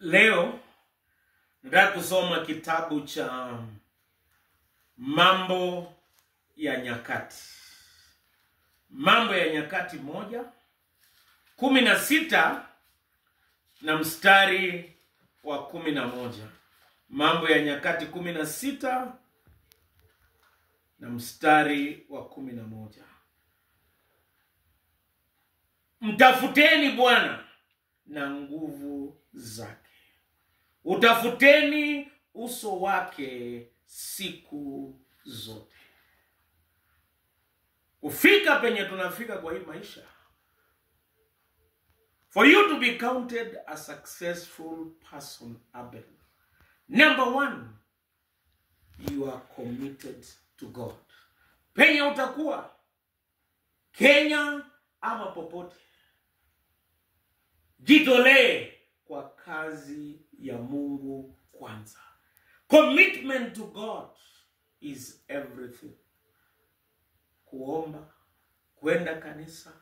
Leo nataka kusoma kitabu cha Mambo ya Nyakati, Mambo ya Nyakati moja kumi na sita na mstari wa kumi na moja. Mambo ya Nyakati kumi na sita na mstari wa kumi na moja. Mtafuteni Bwana na nguvu zake, utafuteni uso wake siku zote. Kufika penye tunafika kwa hii maisha, for you to be counted a successful person, Abel, number one, you are committed to God. Penye utakuwa Kenya ama popote jitolee kwa kazi ya Mungu kwanza. Commitment to God is everything. Kuomba, kwenda kanisa,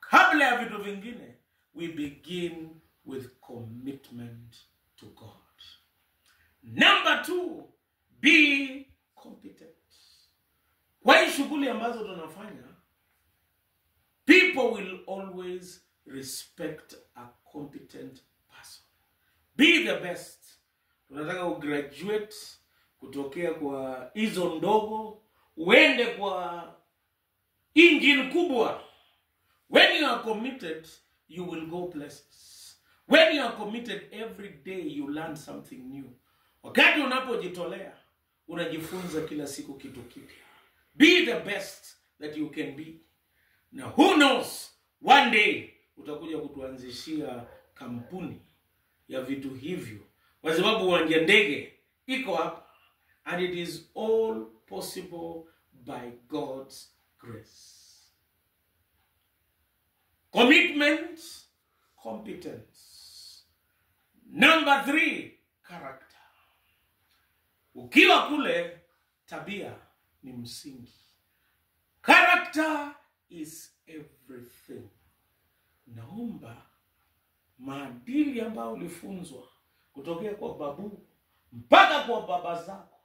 kabla ya vitu vingine, we begin with commitment to God. Number two, be competent. Kwa hii shughuli ambazo tunafanya, people will always respect a competent. Be the best. Tunataka ugraduate kutokea kwa hizo ndogo uende kwa engine kubwa. When you are committed, you will go places. When you are committed, every day you learn something new. Wakati unapojitolea, unajifunza kila siku kitu kipya. Be the best that you can be. Na who knows, one day utakuja kutuanzishia kampuni ya vitu hivyo, kwa sababu uwanja ndege iko hapa, and it is all possible by God's grace. Commitment, competence. Number three, character. Ukiwa kule, tabia ni msingi. Character is everything. Naomba maadili ambayo ulifunzwa kutokea kwa babu mpaka kwa baba zako,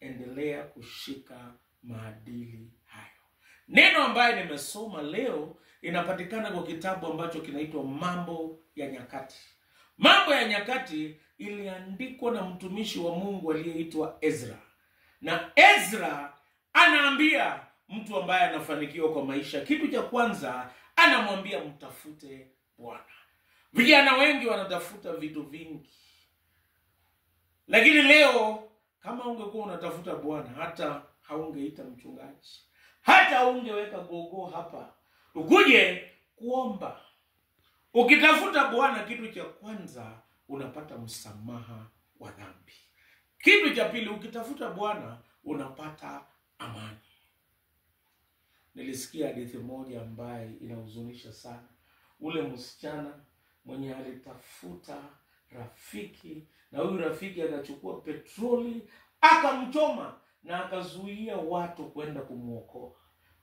endelea kushika maadili hayo. Neno ambayo nimesoma leo inapatikana kwa kitabu ambacho kinaitwa Mambo ya Nyakati. Mambo ya Nyakati iliandikwa na mtumishi wa Mungu aliyeitwa Ezra, na Ezra anaambia mtu ambaye anafanikiwa kwa maisha, kitu cha kwanza anamwambia mtafute Bwana. Vijana wengi wanatafuta vitu vingi, lakini leo kama ungekuwa unatafuta Bwana, hata haungeita mchungaji, hata ungeweka gogo hapa ukuje kuomba. Ukitafuta Bwana, kitu cha kwanza unapata msamaha wa dhambi. Kitu cha pili, ukitafuta Bwana unapata amani. Nilisikia hadithi moja ambaye inahuzunisha sana. Ule msichana mwenye alitafuta rafiki, na huyu rafiki akachukua petroli akamchoma na akazuia watu kwenda kumwokoa.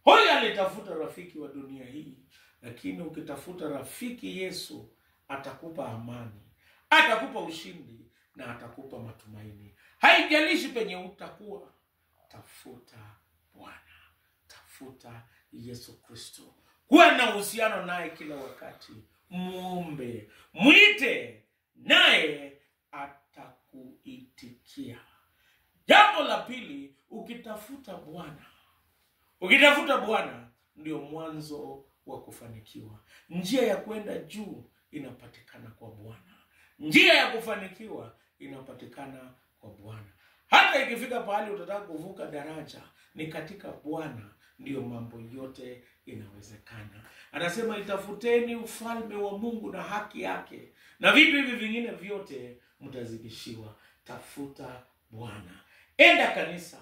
Huyu alitafuta rafiki wa dunia hii, lakini ukitafuta rafiki Yesu atakupa amani, atakupa ushindi na atakupa matumaini. Haijalishi penye utakuwa, tafuta Bwana tafuta Yesu Kristo, kuwa na uhusiano naye kila wakati, muombe, mwite, naye atakuitikia. Jambo la pili, ukitafuta Bwana, ukitafuta Bwana ndio mwanzo wa kufanikiwa. Njia ya kwenda juu inapatikana kwa Bwana, njia ya kufanikiwa inapatikana kwa Bwana. Hata ikifika pahali utataka kuvuka daraja, ni katika Bwana ndiyo mambo yote inawezekana. Anasema itafuteni ufalme wa Mungu na haki yake, na vipi hivi vingine vyote mtazidishiwa. Tafuta Bwana, enda kanisa,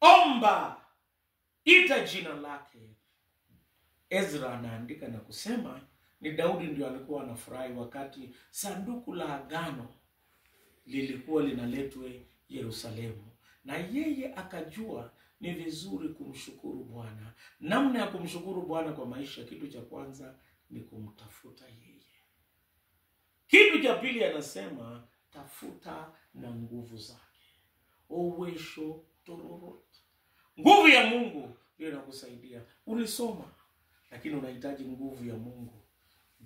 omba, ita jina lake. Ezra anaandika na kusema ni Daudi ndio alikuwa anafurahi wakati sanduku la agano lilikuwa linaletwe Yerusalemu, na yeye akajua ni vizuri kumshukuru Bwana. Namna ya kumshukuru Bwana kwa maisha, kitu cha kwanza ni kumtafuta yeye. Kitu cha pili anasema tafuta na nguvu zake, owesho tororot. Nguvu ya Mungu ndio inakusaidia. Ulisoma, lakini unahitaji nguvu ya Mungu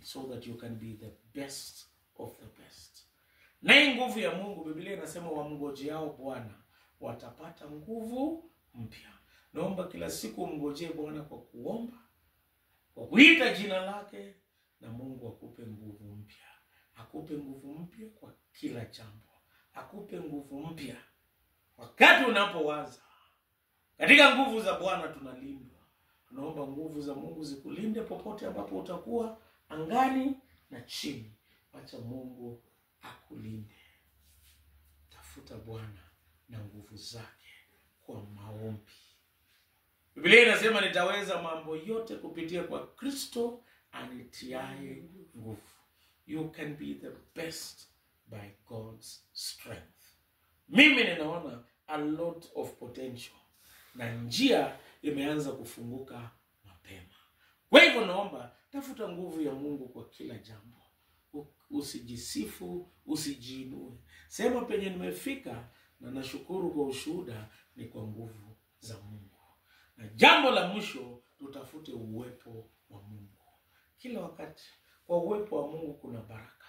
so that you can be the best of the best. Na hii nguvu ya Mungu, Biblia inasema wamngojeao Bwana watapata nguvu mpya. Naomba kila siku umngojee Bwana kwa kuomba, kwa kuita jina lake, na Mungu akupe nguvu mpya, akupe nguvu mpya kwa kila jambo, akupe nguvu mpya wakati unapowaza. Katika nguvu za Bwana tunalindwa. Tunaomba nguvu za Mungu zikulinde popote ambapo utakuwa, angani na chini. Acha Mungu akulinde. Tafuta Bwana na nguvu zake kwa maombi. Biblia inasema nitaweza mambo yote kupitia kwa Kristo anitiaye nguvu. You can be the best by God's strength. Mimi ninaona a lot of potential na njia imeanza kufunguka mapema. Kwa hivyo naomba tafuta nguvu ya Mungu kwa kila jambo. Usijisifu, usijiinue. Sema penye nimefika na nashukuru kwa ushuhuda ni kwa nguvu za Mungu. Na jambo la mwisho, tutafute uwepo wa Mungu kila wakati. Kwa uwepo wa Mungu kuna baraka,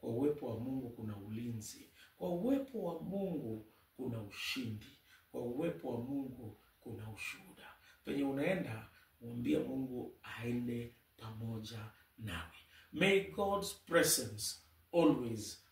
kwa uwepo wa Mungu kuna ulinzi, kwa uwepo wa Mungu kuna ushindi, kwa uwepo wa Mungu kuna ushuhuda. Penye unaenda, mwambie Mungu aende pamoja nawe. May God's presence always